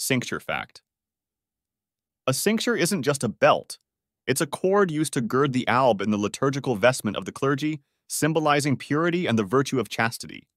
Cincture Fact A cincture isn't just a belt, it's a cord used to gird the alb in the liturgical vestment of the clergy, symbolizing purity and the virtue of chastity.